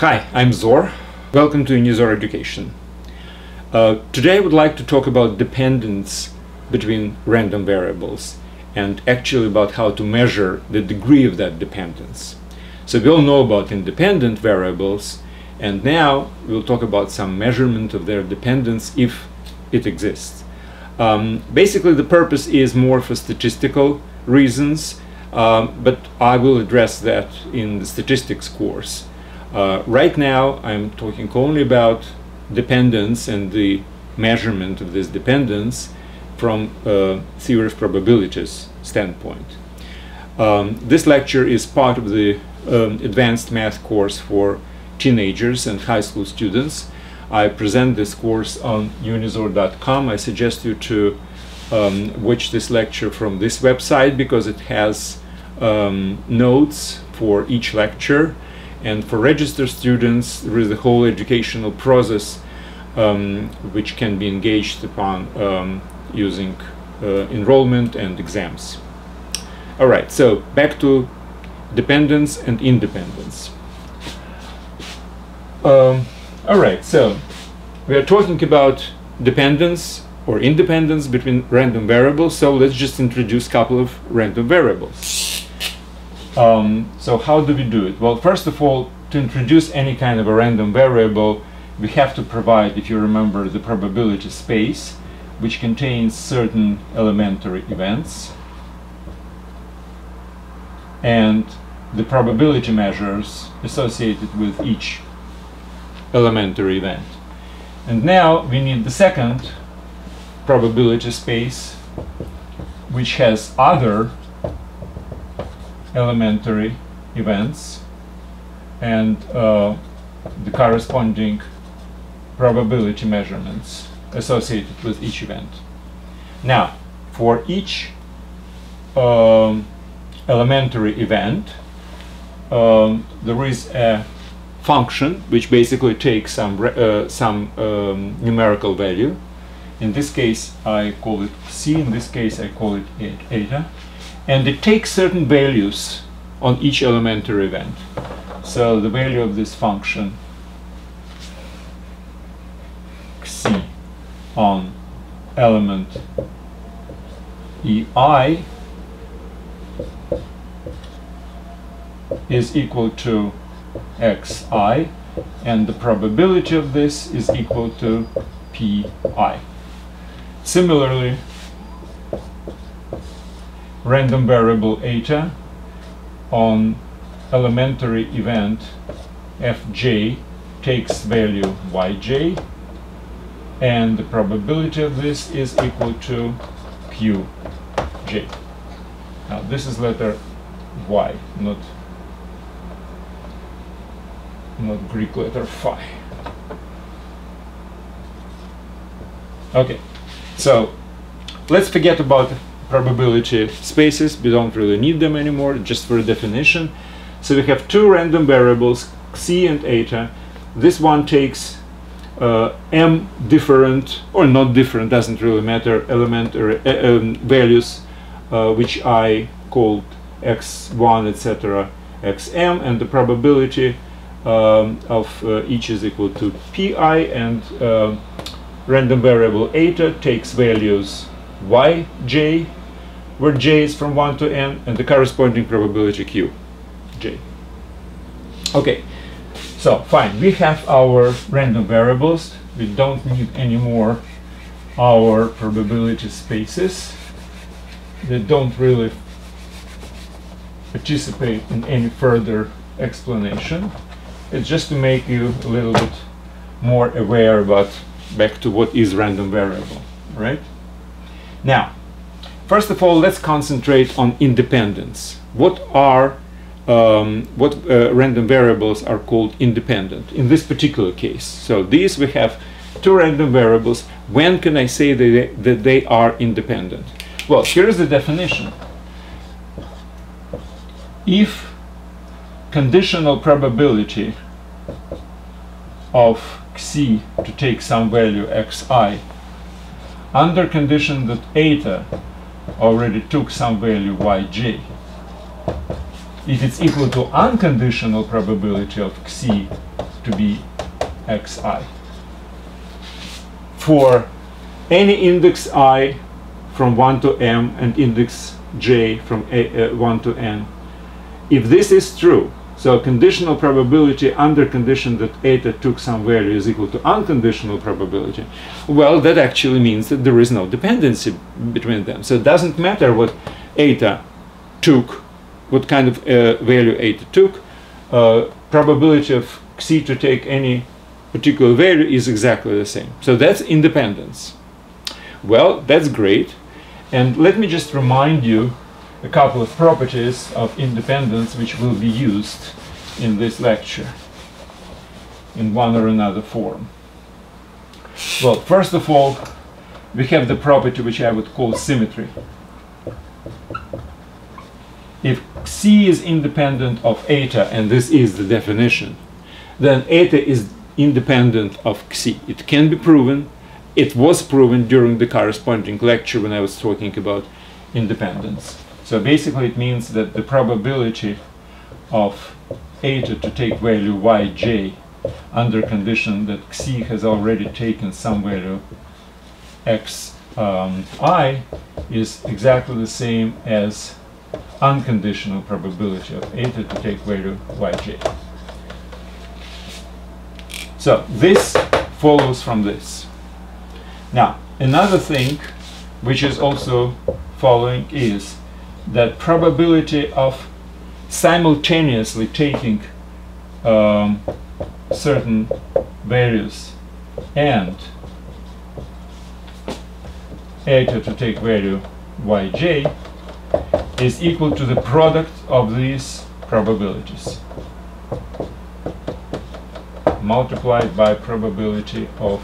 Hi, I'm Zor. Welcome to Unizor Education. Uh, today I would like to talk about dependence between random variables and actually about how to measure the degree of that dependence. So we all know about independent variables and now we'll talk about some measurement of their dependence if it exists. Um, basically the purpose is more for statistical reasons um, but I will address that in the statistics course. Uh, right now, I'm talking only about dependence and the measurement of this dependence from a theory of probabilities standpoint. Um, this lecture is part of the um, advanced math course for teenagers and high school students. I present this course on unizor.com. I suggest you to um, watch this lecture from this website because it has um, notes for each lecture and for registered students there is a whole educational process um, which can be engaged upon um, using uh, enrollment and exams. Alright, so back to dependence and independence. Um, Alright, so we are talking about dependence or independence between random variables, so let's just introduce a couple of random variables. Um, so how do we do it? Well, first of all, to introduce any kind of a random variable, we have to provide, if you remember, the probability space, which contains certain elementary events, and the probability measures associated with each elementary event. And now we need the second probability space, which has other elementary events and uh, the corresponding probability measurements associated with each event. Now, for each um, elementary event, um, there is a function which basically takes some uh, some um, numerical value. In this case, I call it xi. In this case, I call it eta and it takes certain values on each elementary event. So the value of this function xi on element ei is equal to xi and the probability of this is equal to pi. Similarly, random variable eta on elementary event fj takes value yj and the probability of this is equal to qj. Now this is letter y, not not Greek letter phi. Okay, so let's forget about probability spaces. We don't really need them anymore, just for a definition. So we have two random variables, xi and eta. This one takes uh, m different, or not different, doesn't really matter, elementary uh, um, values, uh, which I called x1, etc., xm, and the probability um, of uh, each is equal to pi, and uh, random variable eta takes values yj where j is from 1 to n and the corresponding probability q j. Okay so fine. We have our random variables. We don't need anymore our probability spaces. They don't really participate in any further explanation. It's just to make you a little bit more aware about back to what is random variable right? Now, first of all, let's concentrate on independence. What are um, what uh, random variables are called independent in this particular case? So these we have two random variables. When can I say that they, that they are independent? Well, here is the definition. If conditional probability of xi to take some value xi under condition that eta already took some value yj if it's equal to unconditional probability of xi to be xi. For any index i from 1 to m and index j from a, uh, 1 to n, if this is true, so conditional probability under condition that eta took some value is equal to unconditional probability, well, that actually means that there is no dependency between them. So it doesn't matter what eta took, what kind of uh, value eta took, uh, probability of xi to take any particular value is exactly the same. So that's independence. Well, that's great. And let me just remind you a couple of properties of independence which will be used in this lecture in one or another form. Well, first of all, we have the property which I would call symmetry. If Xi is independent of eta, and this is the definition, then eta is independent of Xi. It can be proven. It was proven during the corresponding lecture when I was talking about independence. So basically it means that the probability of eta to take value yj under condition that xi has already taken some value x um, is exactly the same as unconditional probability of eta to take value yj. So this follows from this. Now, another thing which is also following is that probability of simultaneously taking um, certain values and eta to take value yj is equal to the product of these probabilities multiplied by probability of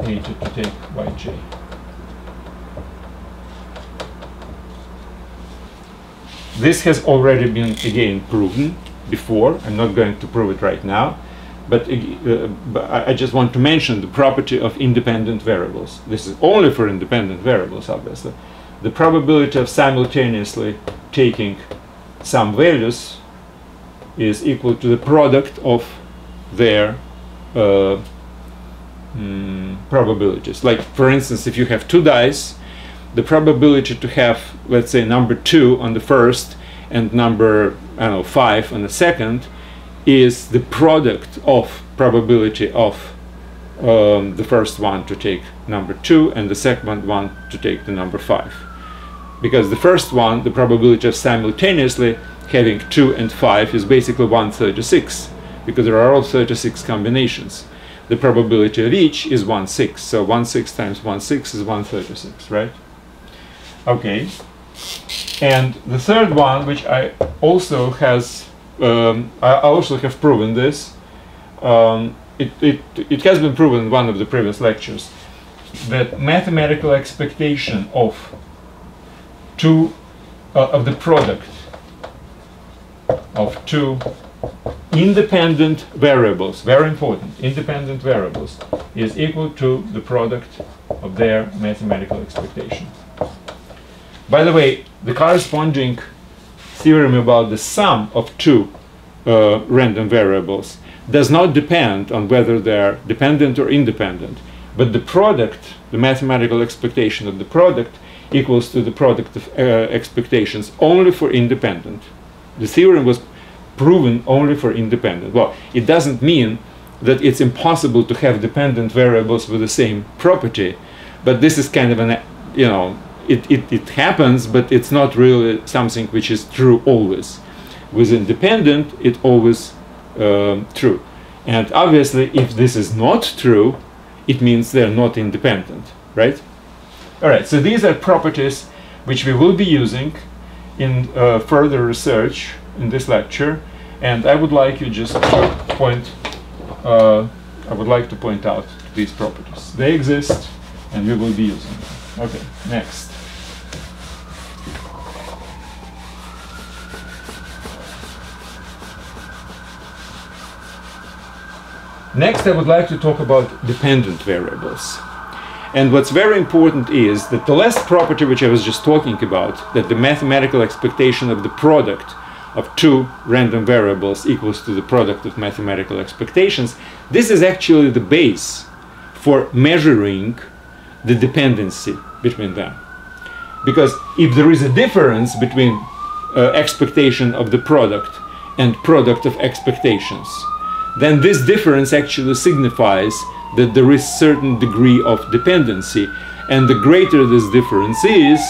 eta to take yj. This has already been again proven before. I'm not going to prove it right now, but, uh, but I just want to mention the property of independent variables. This is only for independent variables, obviously. The probability of simultaneously taking some values is equal to the product of their uh, mm, probabilities. Like, for instance, if you have two dice the probability to have, let's say, number two on the first and number, I don't know, five on the second is the product of probability of um, the first one to take number two and the second one to take the number five. Because the first one, the probability of simultaneously having two and five is basically 136 because there are all 36 combinations. The probability of each is 1 6. So 1 6 times 1 6 is 136, right? Okay. And the third one, which I also has, um, I also have proven this. Um, it, it, it has been proven in one of the previous lectures that mathematical expectation of two uh, of the product of two independent variables, very important, independent variables, is equal to the product of their mathematical expectation. By the way, the corresponding theorem about the sum of two uh, random variables does not depend on whether they're dependent or independent, but the product, the mathematical expectation of the product, equals to the product of uh, expectations only for independent. The theorem was proven only for independent. Well, it doesn't mean that it's impossible to have dependent variables with the same property, but this is kind of an, you know, it, it, it happens, but it's not really something which is true always. With independent, it's always um, true. And obviously, if this is not true, it means they're not independent, right? All right, so these are properties which we will be using in uh, further research in this lecture. And I would like you just to point, uh, I would like to point out these properties. They exist and we will be using them. Okay, next. Next, I would like to talk about dependent variables. And what's very important is that the last property which I was just talking about, that the mathematical expectation of the product of two random variables equals to the product of mathematical expectations, this is actually the base for measuring the dependency between them. Because if there is a difference between uh, expectation of the product and product of expectations, then this difference actually signifies that there is certain degree of dependency. And the greater this difference is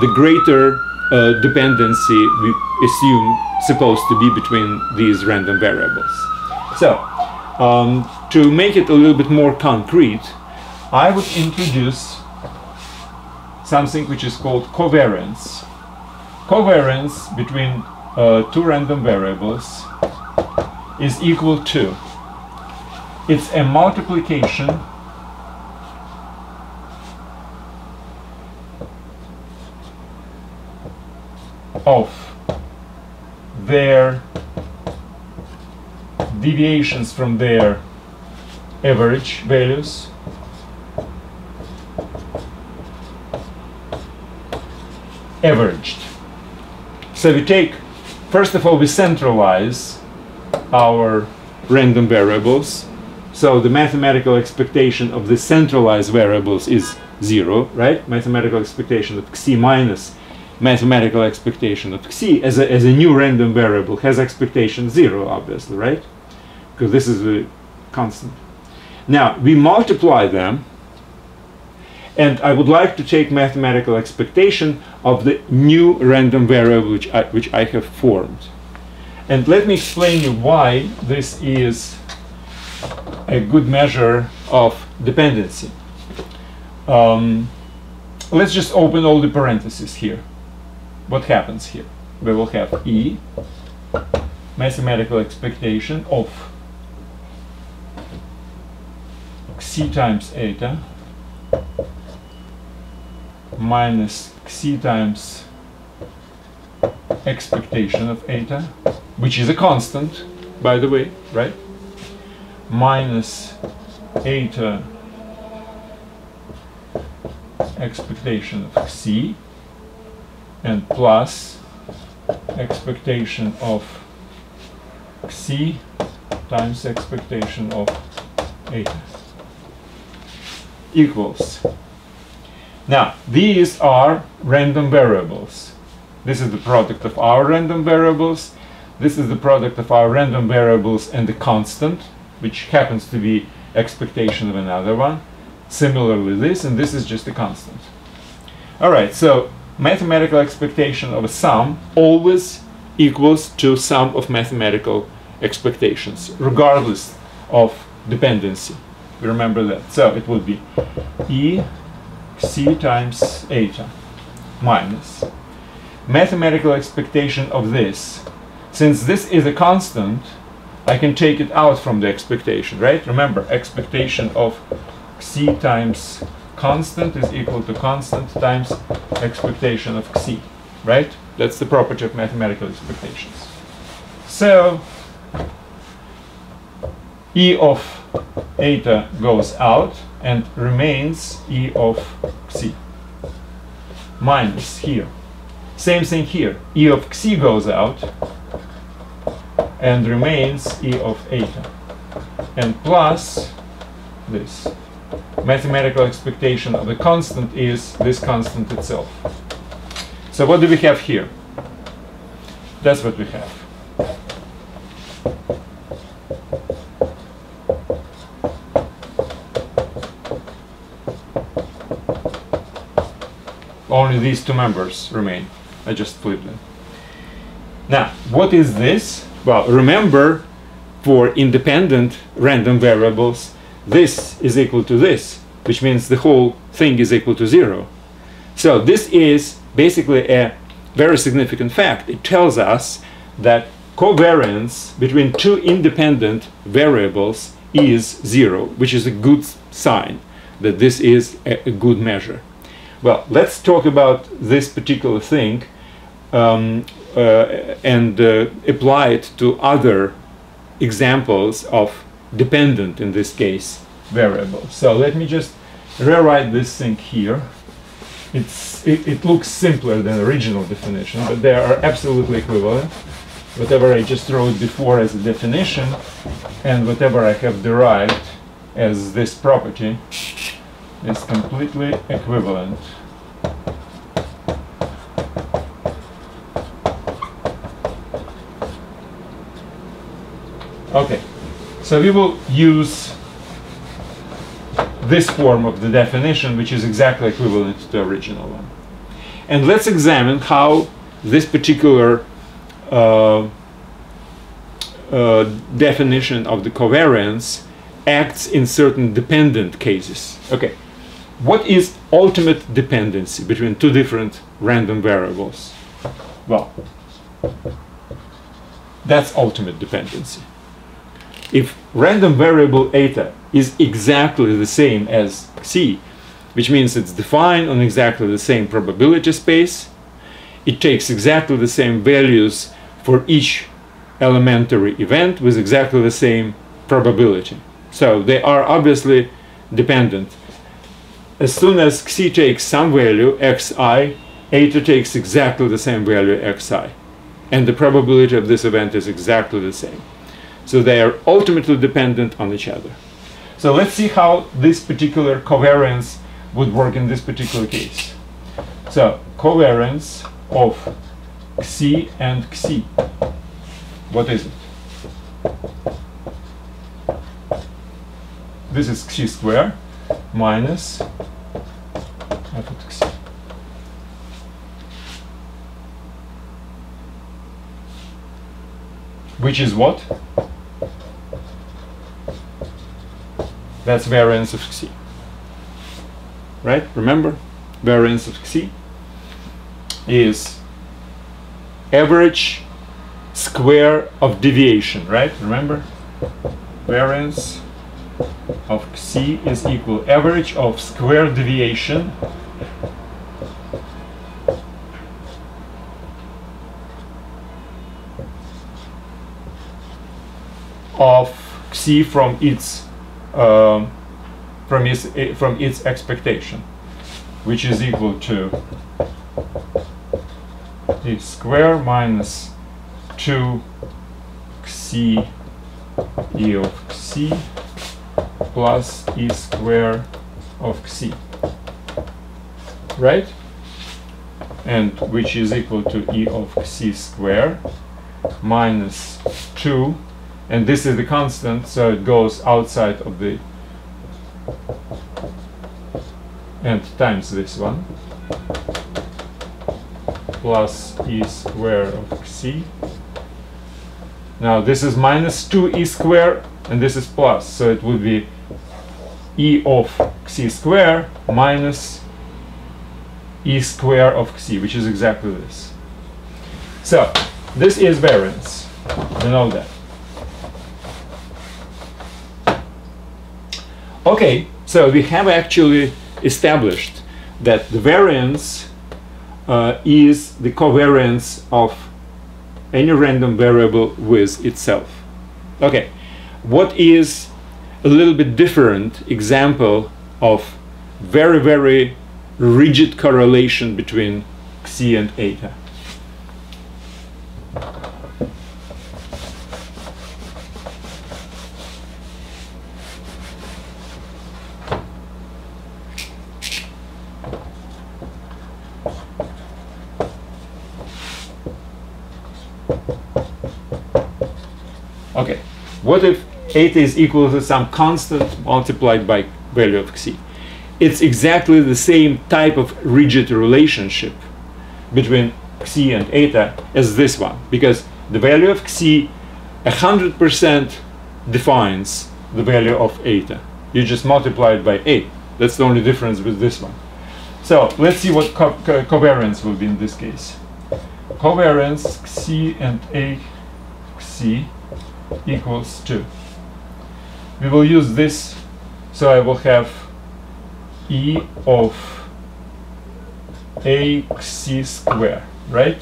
the greater uh, dependency we assume supposed to be between these random variables. So um, to make it a little bit more concrete I would introduce something which is called covariance. Covariance between uh, two random variables is equal to it's a multiplication of their deviations from their average values averaged. So we take, first of all, we centralize our random variables. So the mathematical expectation of the centralized variables is zero, right? Mathematical expectation of xi minus mathematical expectation of xi as a, as a new random variable has expectation zero, obviously, right? Because this is a constant. Now, we multiply them, and I would like to take mathematical expectation of the new random variable which I, which I have formed. And let me explain you why this is a good measure of dependency. Um, let's just open all the parentheses here what happens here? We will have E, mathematical expectation of xi times eta minus xi times expectation of eta, which is a constant, by the way, right? Minus eta expectation of xi and plus expectation of xi times expectation of eta equals. Now, these are random variables. This is the product of our random variables. This is the product of our random variables and the constant, which happens to be expectation of another one. Similarly this, and this is just a constant. All right, so mathematical expectation of a sum always equals to sum of mathematical expectations, regardless of dependency. We Remember that. So it would be E xi times eta minus mathematical expectation of this. Since this is a constant, I can take it out from the expectation, right? Remember, expectation of xi times constant is equal to constant times expectation of xi, right? That's the property of mathematical expectations. So E of eta goes out and remains E of xi minus here. Same thing here. E of xi goes out and remains E of eta and plus this mathematical expectation of the constant is this constant itself. So what do we have here? That's what we have. Only these two members remain. I just flipped them. Now, what is this? Well, remember, for independent random variables, this is equal to this, which means the whole thing is equal to zero. So this is basically a very significant fact. It tells us that covariance between two independent variables is zero, which is a good sign that this is a, a good measure. Well, let's talk about this particular thing um, uh, and uh, apply it to other examples of dependent, in this case, variable. So let me just rewrite this thing here. It's, it, it looks simpler than original definition, but they are absolutely equivalent. whatever I just wrote before as a definition and whatever I have derived as this property is completely equivalent. Okay, so we will use this form of the definition, which is exactly equivalent to the original one. And let's examine how this particular uh, uh, definition of the covariance acts in certain dependent cases. Okay, what is ultimate dependency between two different random variables? Well, that's ultimate dependency if random variable eta is exactly the same as xi, which means it's defined on exactly the same probability space, it takes exactly the same values for each elementary event with exactly the same probability. So they are obviously dependent. As soon as xi takes some value, xi, eta takes exactly the same value, xi. And the probability of this event is exactly the same. So they are ultimately dependent on each other. So let's see how this particular covariance would work in this particular case. So covariance of xi and xi. What is it? This is xi square minus f of xi. Which is what? That's variance of xi. Right? Remember? Variance of xi is average square of deviation, right? Remember? Variance of xi is equal average of square deviation of xi from its um, from its from its expectation, which is equal to d square minus 2 xi e of xi plus e square of xi right? And which is equal to e of xi square minus 2 and this is the constant so it goes outside of the and times this one plus e square of xi. Now this is minus 2 e square and this is plus so it would be e of xi square minus e square of xi which is exactly this. So this is variance. You know that Okay, so we have actually established that the variance uh, is the covariance of any random variable with itself. Okay, what is a little bit different example of very, very rigid correlation between xi and eta? Okay, what if eta is equal to some constant multiplied by value of xi? It's exactly the same type of rigid relationship between xi and eta as this one, because the value of xi 100% defines the value of eta. You just multiply it by 8. That's the only difference with this one. So let's see what co co covariance will be in this case. Covariance xi and a xi equals 2. We will use this, so I will have e of ac square, right?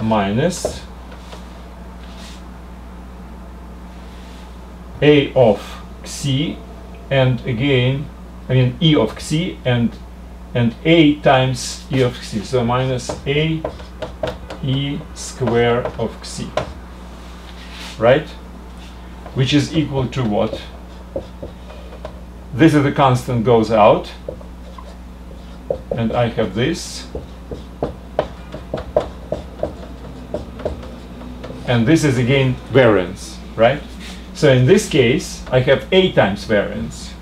Minus a of xi and again I mean e of xi and and a times e of xi so minus a e square of xi, right? Which is equal to what? This is the constant goes out, and I have this. And this is again variance, right? So in this case, I have A times variance.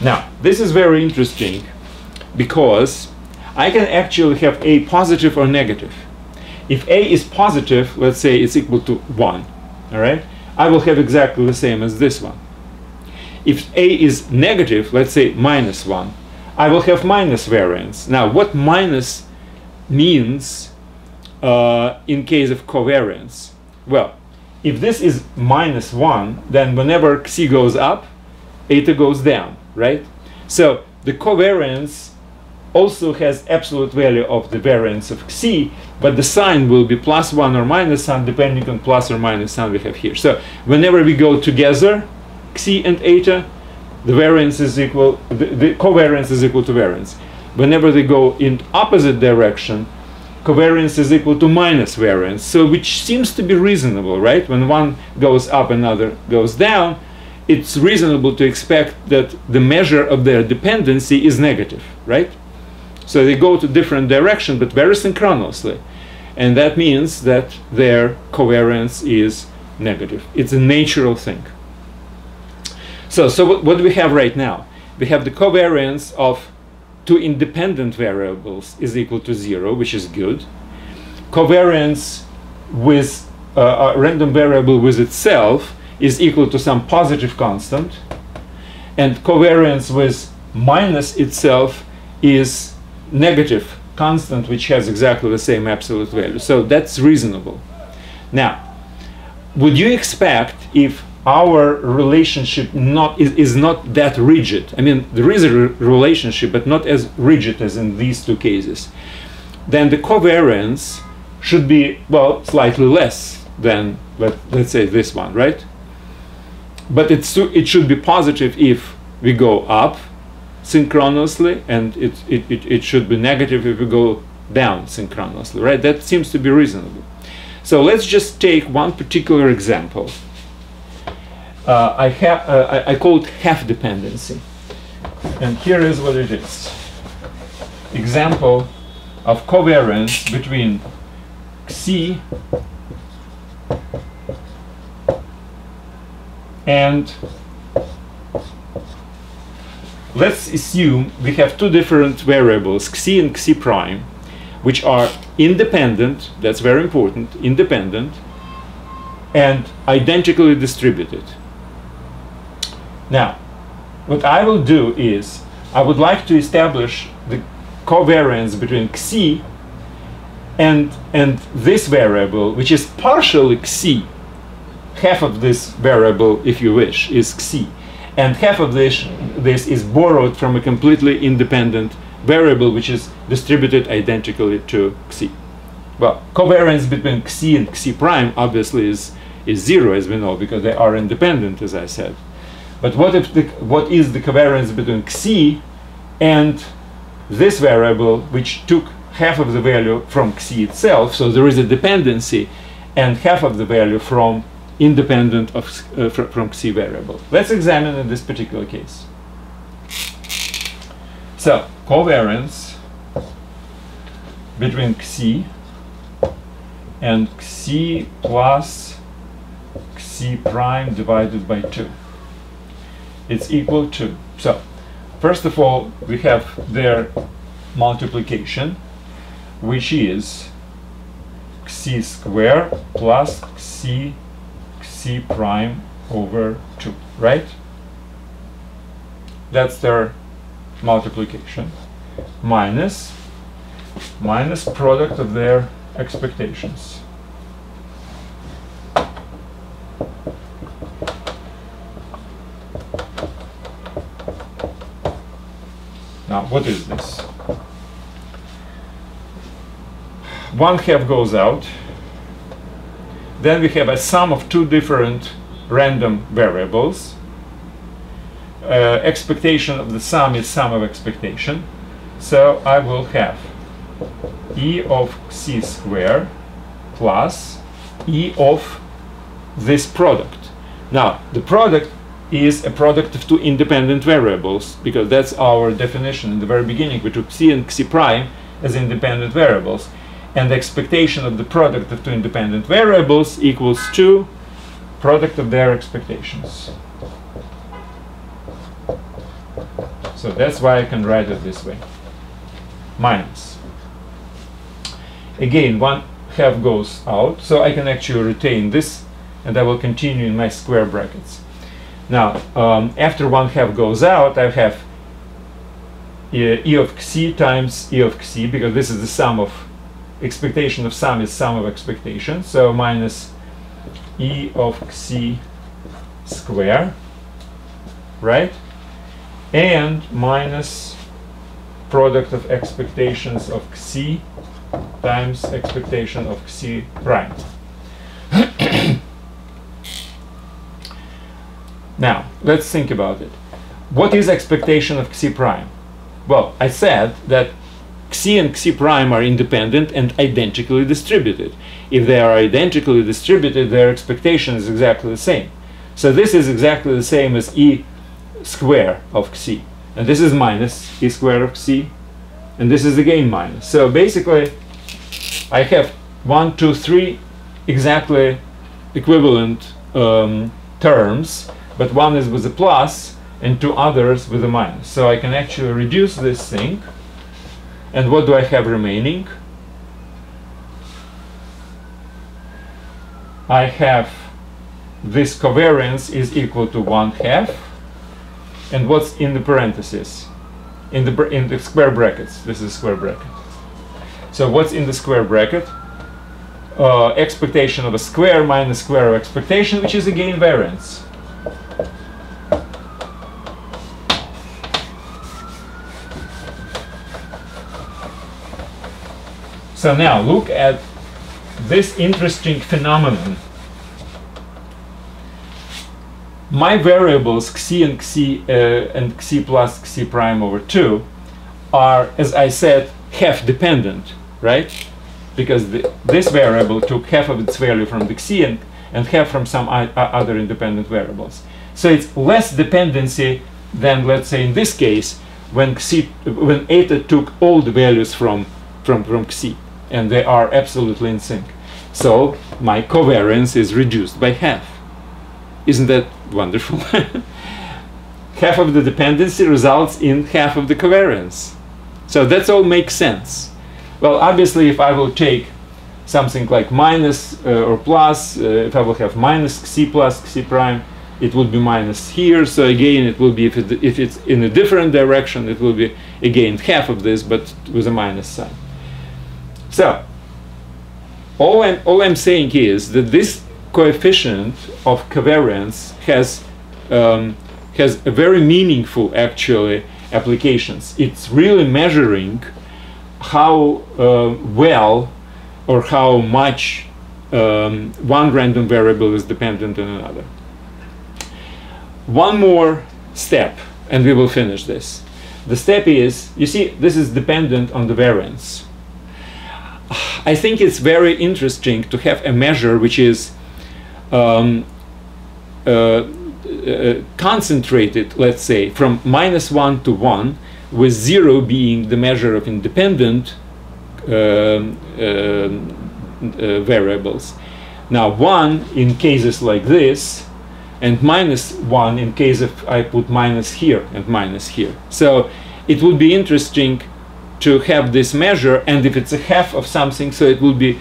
Now, this is very interesting because I can actually have A positive or negative. If A is positive, let's say it's equal to 1, all right, I will have exactly the same as this one. If A is negative, let's say minus 1, I will have minus variance. Now, what minus means uh, in case of covariance? Well, if this is minus 1, then whenever xi goes up, eta goes down, right? So the covariance also has absolute value of the variance of xi, but the sign will be plus 1 or 1 depending on plus or minus sign we have here. So whenever we go together, xi and eta, the variance is equal, the, the covariance is equal to variance. Whenever they go in opposite direction, covariance is equal to minus variance. So which seems to be reasonable, right? When one goes up, another goes down, it's reasonable to expect that the measure of their dependency is negative, right? So they go to different direction, but very synchronously. And that means that their covariance is negative. It's a natural thing. So, so what, what do we have right now? We have the covariance of two independent variables is equal to zero, which is good. Covariance with uh, a random variable with itself is equal to some positive constant. And covariance with minus itself is negative constant, which has exactly the same absolute value. So that's reasonable. Now, would you expect if our relationship not is, is not that rigid. I mean, there is a re relationship, but not as rigid as in these two cases. Then the covariance should be well slightly less than let, let's say this one, right? But it's it should be positive if we go up synchronously, and it, it, it, it should be negative if we go down synchronously, right? That seems to be reasonable. So let's just take one particular example uh, I, have uh, I, I call it half dependency. And here is what it is. Example of covariance between xi and let's assume we have two different variables, xi and xi prime, which are independent, that's very important, independent, and identically distributed. Now, what I will do is, I would like to establish the covariance between xi and, and this variable, which is partially xi. Half of this variable, if you wish, is xi. And half of this, this is borrowed from a completely independent variable, which is distributed identically to xi. Well, covariance between xi and xi prime obviously is, is zero, as we know, because they are independent, as I said. But what if the, what is the covariance between xi and this variable, which took half of the value from xi itself, so there is a dependency, and half of the value from independent of uh, fr from Xi variable. Let's examine in this particular case. So covariance between Xi and Xi plus Xi prime divided by 2 it's equal to. So, first of all, we have their multiplication, which is Xi square plus xi, prime over 2, right? That's their multiplication. Minus, minus product of their expectations. Now, what is this? One half goes out. Then we have a sum of two different random variables. uh, expectation of the sum is sum of expectation. So I will have e of xi square plus e of this product. Now, the product is a product of two independent variables because that's our definition in the very beginning. We took xi and xi prime as independent variables and the expectation of the product of two independent variables equals to product of their expectations. So that's why I can write it this way. Minus. Again, one half goes out, so I can actually retain this, and I will continue in my square brackets. Now, um, after one half goes out, I have e of xi times e of xi, because this is the sum of expectation of sum is sum of expectation, so minus e of xi square, right? And minus product of expectations of xi times expectation of xi prime. now, let's think about it. What is expectation of xi prime? Well, I said that Xi and Xi prime are independent and identically distributed. If they are identically distributed, their expectation is exactly the same. So this is exactly the same as E square of Xi. And this is minus E square of Xi. And this is again minus. So basically, I have one, two, three exactly equivalent um, terms, but one is with a plus and two others with a minus. So I can actually reduce this thing and what do I have remaining? I have this covariance is equal to 1 half. And what's in the parentheses? In the, in the square brackets. This is square bracket. So what's in the square bracket? Uh, expectation of a square minus square of expectation, which is again variance. So now look at this interesting phenomenon. My variables xi and xi uh, and xi plus xi prime over 2 are, as I said, half dependent, right? Because the, this variable took half of its value from the xi and, and half from some other independent variables. So it's less dependency than, let's say, in this case, when xi, when eta took all the values from from from xi and they are absolutely in sync. So my covariance is reduced by half. Isn't that wonderful? half of the dependency results in half of the covariance. So that's all makes sense. Well, obviously, if I will take something like minus uh, or plus, uh, if I will have minus xi plus xi prime, it would be minus here. So again, it will be, if, it, if it's in a different direction, it will be again half of this, but with a minus sign. So, all I'm, all I'm saying is that this coefficient of covariance has, um, has a very meaningful, actually, applications. It's really measuring how uh, well or how much um, one random variable is dependent on another. One more step, and we will finish this. The step is, you see, this is dependent on the variance. I think it's very interesting to have a measure which is um, uh, uh, concentrated, let's say, from minus 1 to 1, with 0 being the measure of independent um, um, uh, variables. Now 1 in cases like this, and minus 1 in case if I put minus here and minus here. So it would be interesting to have this measure and if it's a half of something so it will be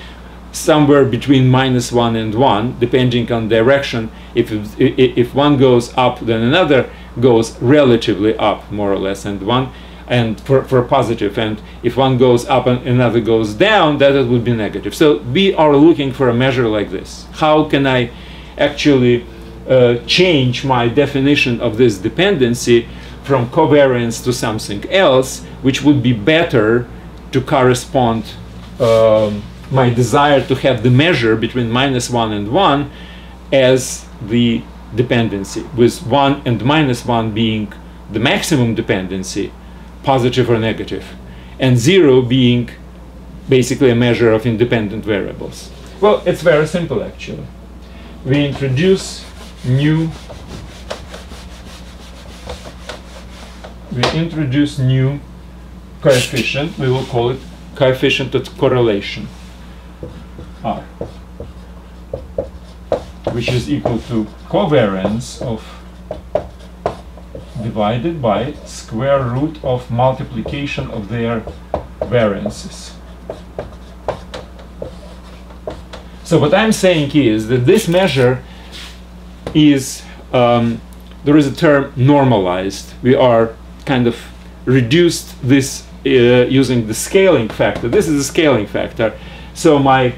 somewhere between minus 1 and 1 depending on direction. If if one goes up then another goes relatively up more or less and one and for, for positive. And if one goes up and another goes down that it would be negative. So we are looking for a measure like this. How can i actually uh, change my definition of this dependency from covariance to something else, which would be better to correspond um, my desire to have the measure between minus 1 and 1 as the dependency, with 1 and minus 1 being the maximum dependency, positive or negative, and 0 being basically a measure of independent variables. Well, it's very simple actually. We introduce new we introduce new coefficient, we will call it coefficient of correlation R which is equal to covariance of divided by square root of multiplication of their variances. So what I'm saying is that this measure is, um, there is a term normalized. We are kind of reduced this uh, using the scaling factor. This is a scaling factor. So my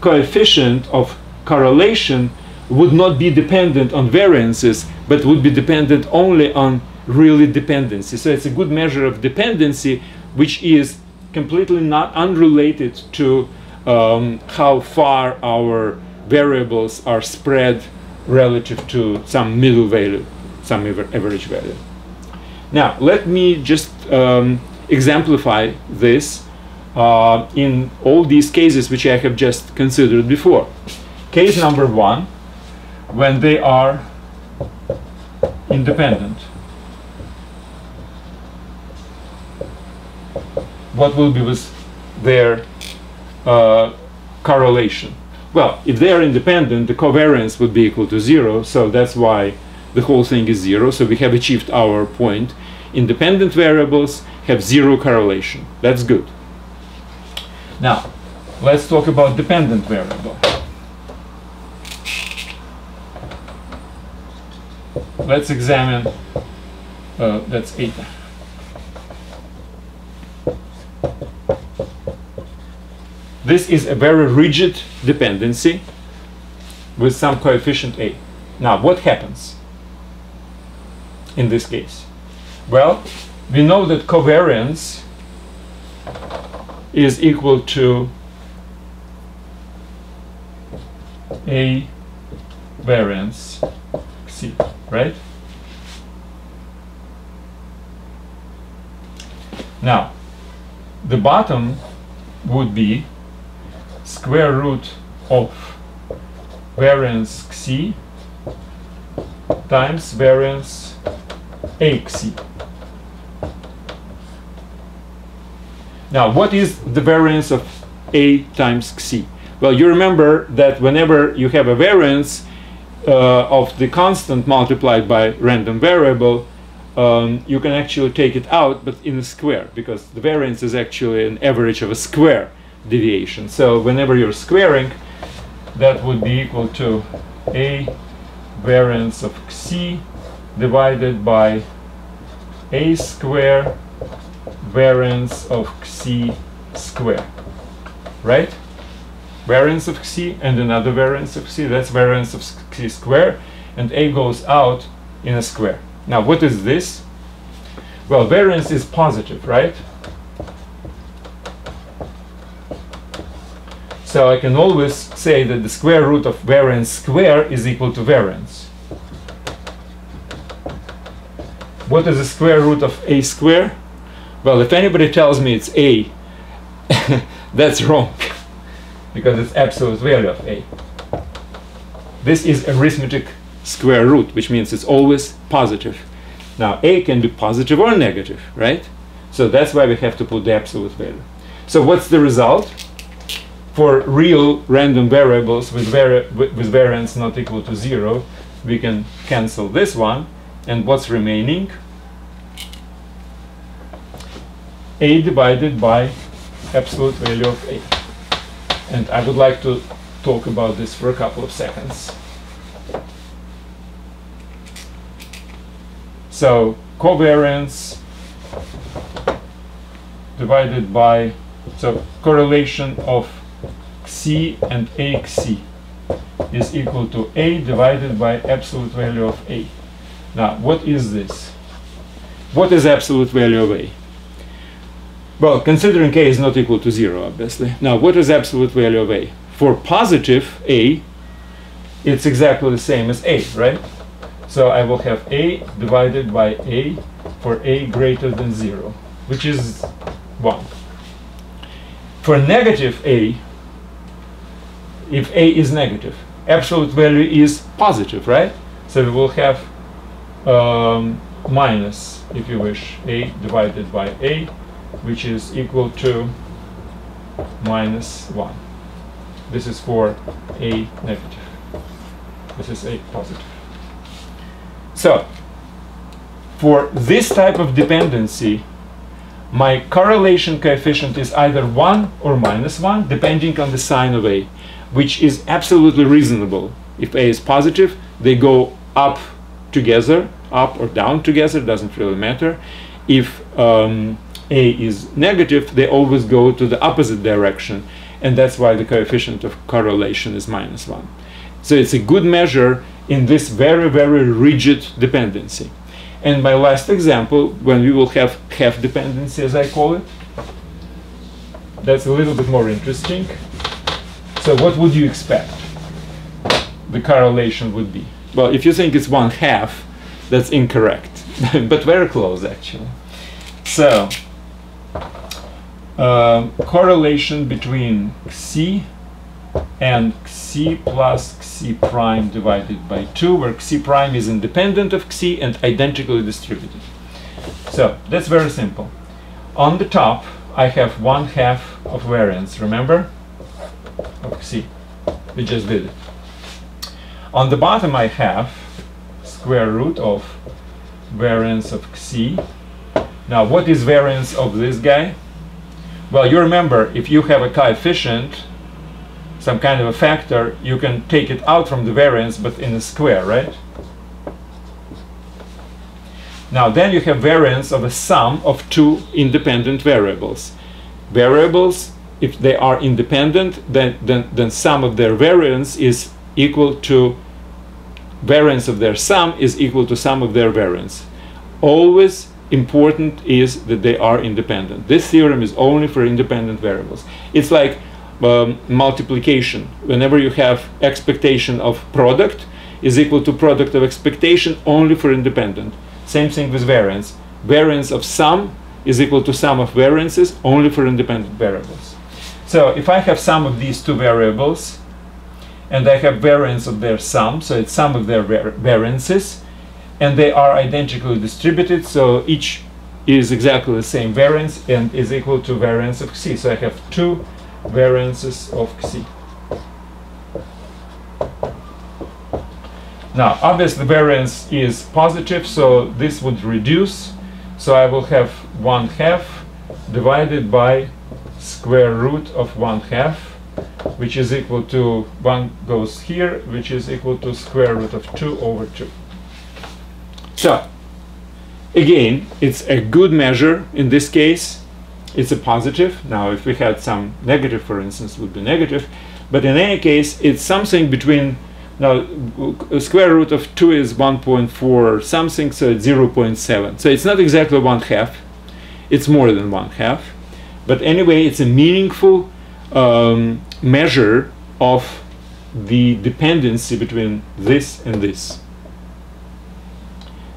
coefficient of correlation would not be dependent on variances, but would be dependent only on really dependency. So it's a good measure of dependency, which is completely not unrelated to um, how far our variables are spread relative to some middle value, some average value. Now, let me just um, exemplify this uh, in all these cases which I have just considered before. Case number one, when they are independent. What will be with their uh, correlation? Well, if they are independent, the covariance would be equal to zero, so that's why the whole thing is zero. So we have achieved our point. Independent variables have zero correlation. That's good. Now, let's talk about dependent variable. let's examine uh, that's 8 this is a very rigid dependency with some coefficient a now what happens in this case well we know that covariance is equal to a variance xi right? Now, the bottom would be square root of variance xi times variance a xi. Now, what is the variance of a times xi? Well, you remember that whenever you have a variance, uh, of the constant multiplied by random variable, um, you can actually take it out, but in a square, because the variance is actually an average of a square deviation. So whenever you're squaring, that would be equal to a variance of xi divided by a square variance of xi square, right? variance of xi and another variance of xi. That's variance of xi square, and a goes out in a square. Now, what is this? Well, variance is positive, right? So I can always say that the square root of variance square is equal to variance. What is the square root of a square? Well, if anybody tells me it's a, that's wrong because it's absolute value of a. This is arithmetic square root, which means it's always positive. Now, a can be positive or negative, right? So that's why we have to put the absolute value. So what's the result? For real random variables with, vari with variance not equal to zero, we can cancel this one. And what's remaining? A divided by absolute value of a. And I would like to talk about this for a couple of seconds. So covariance divided by so correlation of Xi and A Xi is equal to A divided by absolute value of A. Now, what is this? What is absolute value of A? Well, considering k is not equal to 0, obviously. Now, what is absolute value of a? For positive a, it's exactly the same as a, right? So I will have a divided by a for a greater than 0, which is 1. For negative a, if a is negative, absolute value is positive, right? So we will have um, minus, if you wish, a divided by a, which is equal to minus 1. This is for a negative. This is a positive. So, for this type of dependency, my correlation coefficient is either 1 or minus 1, depending on the sign of A, which is absolutely reasonable. If A is positive, they go up together, up or down together, doesn't really matter. If um, A is negative, they always go to the opposite direction, and that's why the coefficient of correlation is minus 1. So it's a good measure in this very, very rigid dependency. And my last example, when we will have half dependency, as I call it, that's a little bit more interesting. So what would you expect the correlation would be? Well, if you think it's one half, that's incorrect, but very close actually. So, uh, correlation between Xi and Xi plus Xi prime divided by 2, where Xi prime is independent of Xi and identically distributed. So that's very simple. On the top, I have one half of variance, remember? Of Xi. We just did it. On the bottom, I have square root of variance of Xi. Now, what is variance of this guy? Well, you remember, if you have a coefficient some kind of a factor, you can take it out from the variance, but in a square, right? Now then you have variance of a sum of two independent variables. Variables, if they are independent, then, then, then sum of their variance is equal to variance of their sum is equal to sum of their variance. Always important is that they are independent. This theorem is only for independent variables. It's like um, multiplication. Whenever you have expectation of product is equal to product of expectation only for independent. Same thing with variance. Variance of sum is equal to sum of variances only for independent variables. So if I have sum of these two variables and I have variance of their sum, so it's sum of their var variances, and they are identically distributed, so each is exactly the same variance and is equal to variance of xi. So I have two variances of Xi. Now, obviously variance is positive, so this would reduce. So I will have 1 half divided by square root of 1 half, which is equal to 1 goes here, which is equal to square root of 2 over 2. So, again, it's a good measure in this case it's a positive. Now, if we had some negative, for instance, would be negative. But in any case, it's something between, now, square root of 2 is 1.4 something, so it's 0.7. So it's not exactly one half. It's more than one half. But anyway, it's a meaningful um, measure of the dependency between this and this.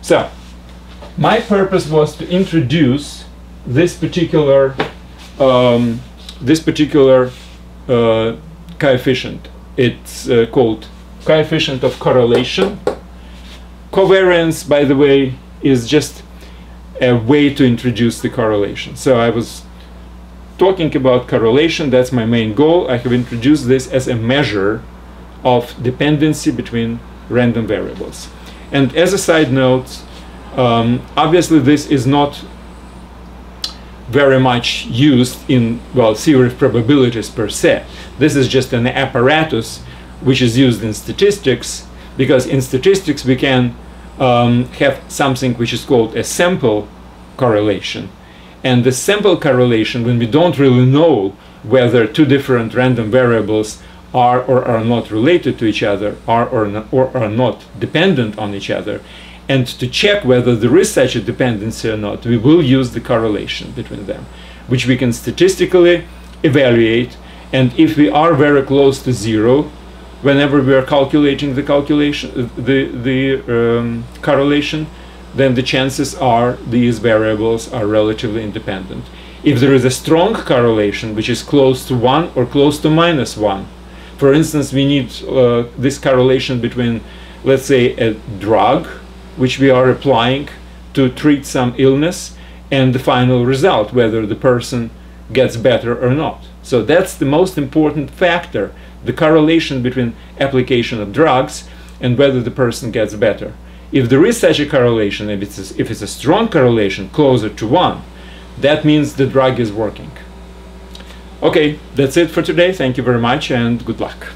So, my purpose was to introduce this particular um, this particular uh, coefficient. It's uh, called coefficient of correlation. Covariance, by the way, is just a way to introduce the correlation. So I was talking about correlation, that's my main goal. I have introduced this as a measure of dependency between random variables. And as a side note, um, obviously this is not very much used in, well, theory of probabilities per se. This is just an apparatus which is used in statistics because in statistics we can um, have something which is called a sample correlation. And the sample correlation, when we don't really know whether two different random variables are or are not related to each other, are or, not, or are not dependent on each other, and to check whether there is such a dependency or not, we will use the correlation between them, which we can statistically evaluate. And if we are very close to zero, whenever we are calculating the calculation, the, the um, correlation, then the chances are these variables are relatively independent. If there is a strong correlation, which is close to 1 or close to minus 1, for instance, we need uh, this correlation between, let's say, a drug, which we are applying to treat some illness, and the final result, whether the person gets better or not. So that's the most important factor, the correlation between application of drugs and whether the person gets better. If there is such a correlation, if it's a, if it's a strong correlation, closer to 1, that means the drug is working. Okay, that's it for today. Thank you very much and good luck.